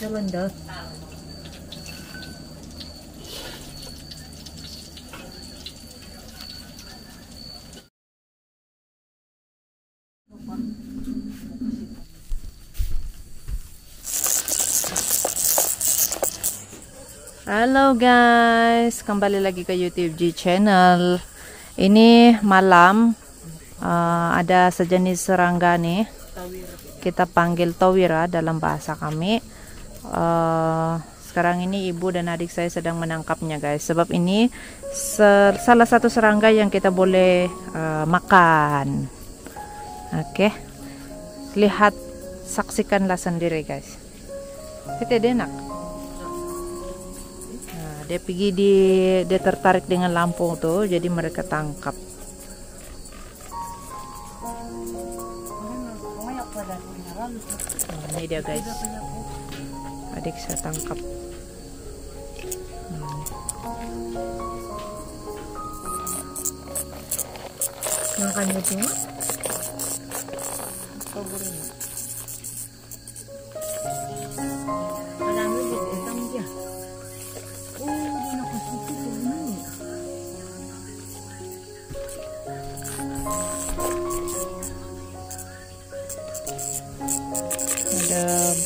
Lavender. Halo guys, kembali lagi ke YouTube G channel. Ini malam uh, ada sejenis serangga nih. Kita panggil tawira dalam bahasa kami. Uh, sekarang ini ibu dan adik saya sedang menangkapnya guys. Sebab ini salah satu serangga yang kita boleh uh, makan. Oke, okay. lihat saksikanlah sendiri guys. Kita enak dia pergi di dia tertarik dengan lampu tuh jadi mereka tangkap nah, ini dia guys adik saya tangkap. Hmm. makannya tuh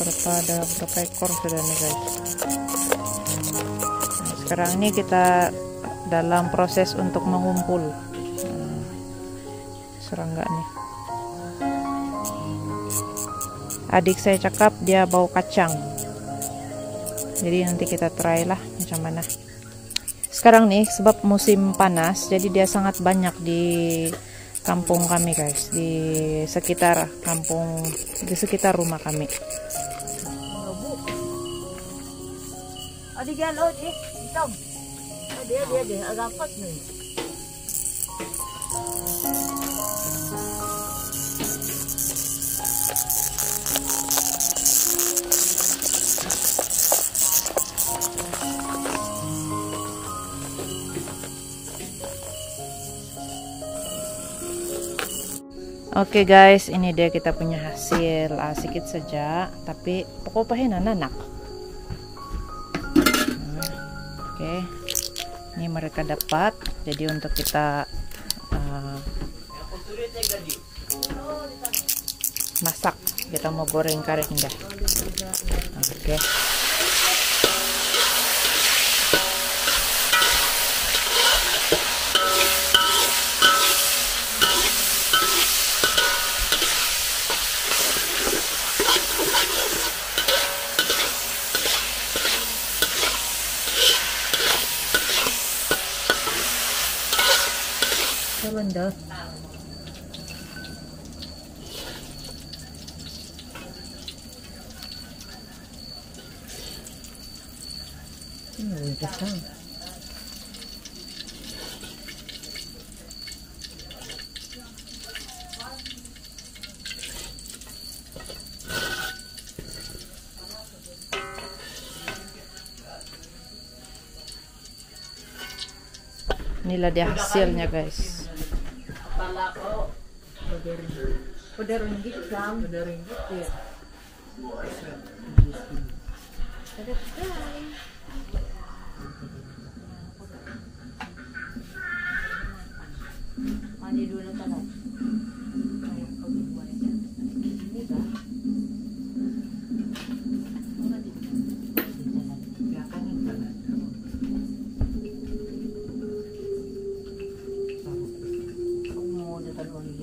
berapa ada berapa ekor sudah nih guys. Nah, sekarang ini kita dalam proses untuk mengumpul hmm, serangga nih. Adik saya cakap dia bau kacang. Jadi nanti kita try lah macam mana. Sekarang nih sebab musim panas jadi dia sangat banyak di kampung kami guys. Di sekitar kampung di sekitar rumah kami Adi gan odi, hitam. Adi adi adi, agak kot nih. Oke okay guys, ini dia kita punya hasil ah, sedikit saja, tapi pokoknya anak. Okay. ini mereka dapat, jadi untuk kita uh, masak, kita mau goreng karet enggak? Oke. Okay. Hmm, kasang. Inilah dia hasilnya guys. Pada ringgit kan? Pada ringgit ya. Ada Mandi dulu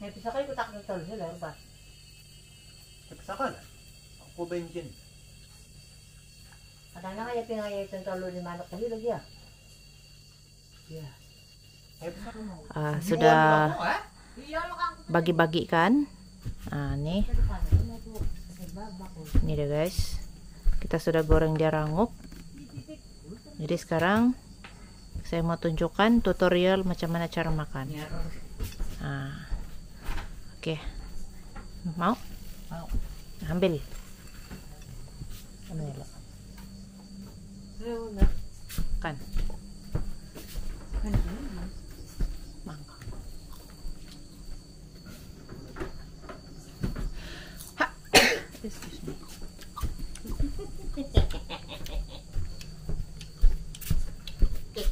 Bisa kayo kutak ng tol sila, ba? Nagsakan. Ako ba yun dyan? Ada na kaya pingaya itong tolo ni Manok na hilag ya? Yeah. Ah, sudah bagi-bagi kan? Ah, nih. Ini dia guys. Kita sudah goreng dia rangup. Jadi sekarang saya mau tunjukkan tutorial macam mana cara makan. Nah. Oke. Mau? Mau. Ambil. Ano nila? Kan. Mangga. Ha! Excuse me.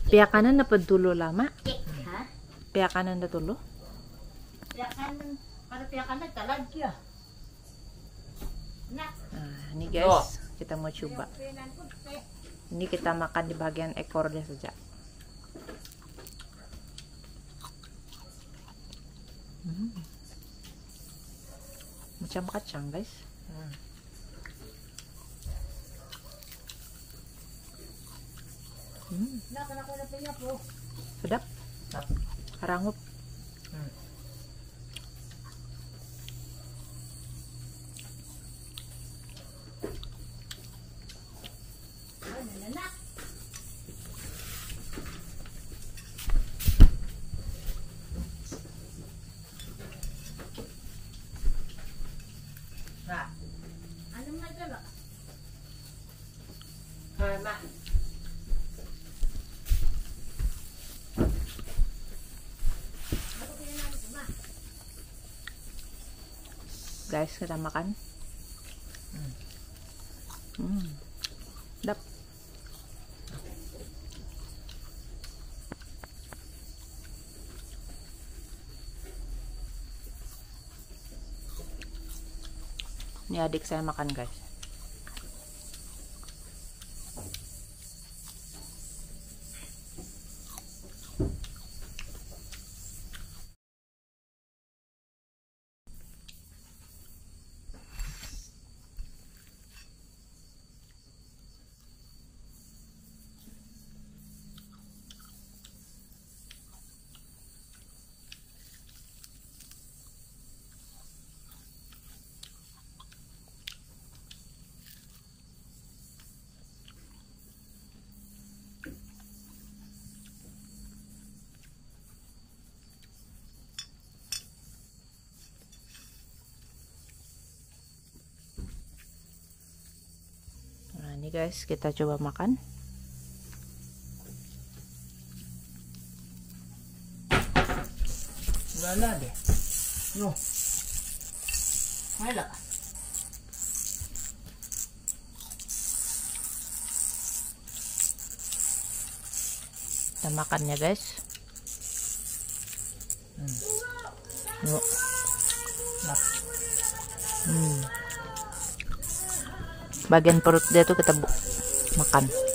Pihakanan na padulo lama? Ha? Pihakanan na tulo? Piyakan, para piyakan na talagya. Na, Ah, ini guys, kita mau coba. Ini kita makan di bagian ekornya saja. Hmm. Macam kacang, guys. Hmm. Hmm, Naka na ko na pinya po. sedap. Sedap. Karangup. Hmm. Ano na na? Ha? Ano na gala? Hana. Ako pinan ko ma. Guys, kita makan. Hmm. Sedap. Ini adik saya makan, guys. Nah, ini guys, kita coba makan. Wala de. No. Wala. Kita makannya, guys. Hmm. Yuk. Hmm. Bagian perut dia tuh kita makan.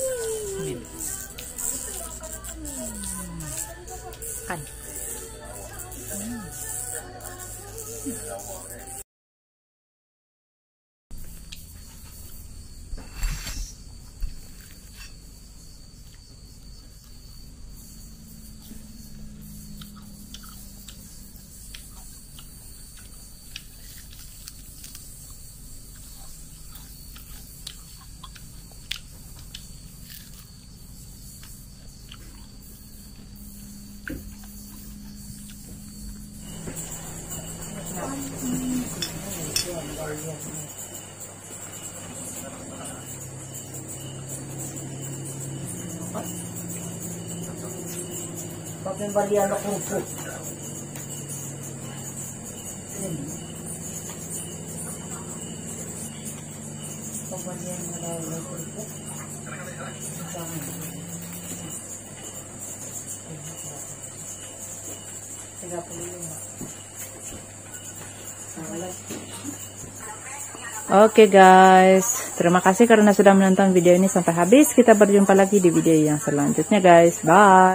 Oke guys, terima kasih karena sudah menonton video ini sampai habis. Kita berjumpa lagi di video yang selanjutnya guys. Bye.